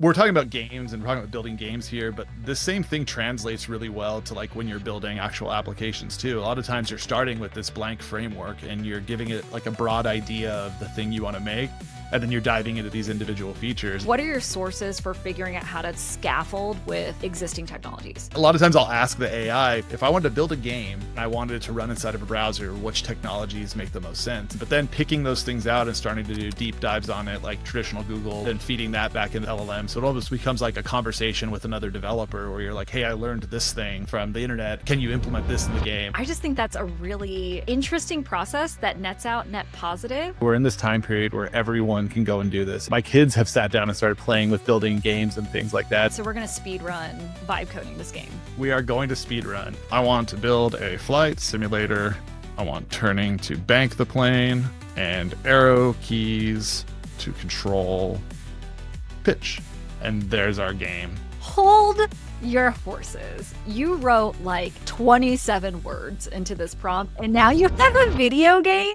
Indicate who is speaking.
Speaker 1: we're talking about games and we're talking about building games here, but the same thing translates really well to like when you're building actual applications too. A lot of times you're starting with this blank framework and you're giving it like a broad idea of the thing you want to make and then you're diving into these individual features.
Speaker 2: What are your sources for figuring out how to scaffold with existing technologies?
Speaker 1: A lot of times I'll ask the AI if I wanted to build a game and I wanted it to run inside of a browser, which technologies make the most sense. But then picking those things out and starting to do deep dives on it, like traditional Google, and feeding that back into LLM. So it almost becomes like a conversation with another developer where you're like, hey, I learned this thing from the internet. Can you implement this in the game?
Speaker 2: I just think that's a really interesting process that nets out net positive.
Speaker 1: We're in this time period where everyone can go and do this. My kids have sat down and started playing with building games and things like that.
Speaker 2: So we're going to speed run vibe coding this game.
Speaker 1: We are going to speed run. I want to build a flight simulator. I want turning to bank the plane and arrow keys to control pitch. And there's our game.
Speaker 2: Hold your horses. You wrote like 27 words into this prompt, and now you have a video game?